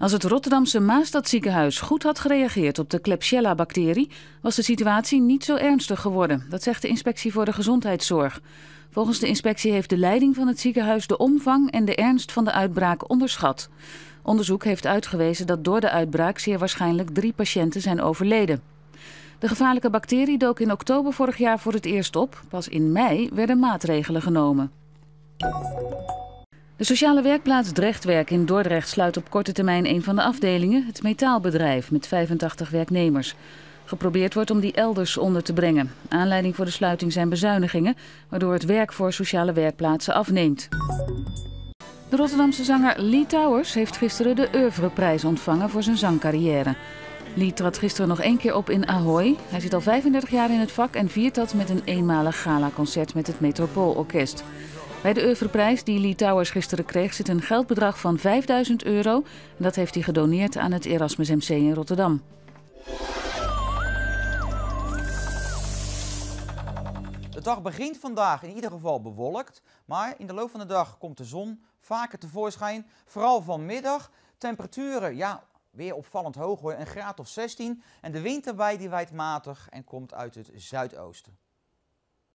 Als het Rotterdamse Maastadziekenhuis goed had gereageerd op de Klebsiella-bacterie, was de situatie niet zo ernstig geworden. Dat zegt de Inspectie voor de Gezondheidszorg. Volgens de inspectie heeft de leiding van het ziekenhuis de omvang en de ernst van de uitbraak onderschat. Onderzoek heeft uitgewezen dat door de uitbraak zeer waarschijnlijk drie patiënten zijn overleden. De gevaarlijke bacterie dook in oktober vorig jaar voor het eerst op. Pas in mei werden maatregelen genomen. De sociale werkplaats Drechtwerk in Dordrecht sluit op korte termijn een van de afdelingen, het metaalbedrijf, met 85 werknemers. Geprobeerd wordt om die elders onder te brengen. Aanleiding voor de sluiting zijn bezuinigingen, waardoor het werk voor sociale werkplaatsen afneemt. De Rotterdamse zanger Lee Towers heeft gisteren de Oeuvreprijs ontvangen voor zijn zangcarrière. Lee trad gisteren nog één keer op in Ahoy. Hij zit al 35 jaar in het vak en viert dat met een eenmalig gala-concert met het Metropoolorkest. Bij de Oeuvreprijs die Lee Towers gisteren kreeg zit een geldbedrag van 5000 euro. Dat heeft hij gedoneerd aan het Erasmus MC in Rotterdam. De dag begint vandaag in ieder geval bewolkt, maar in de loop van de dag komt de zon vaker tevoorschijn. Vooral vanmiddag. Temperaturen, ja, weer opvallend hoog hoor, een graad of 16. En de wind erbij die waait matig en komt uit het zuidoosten.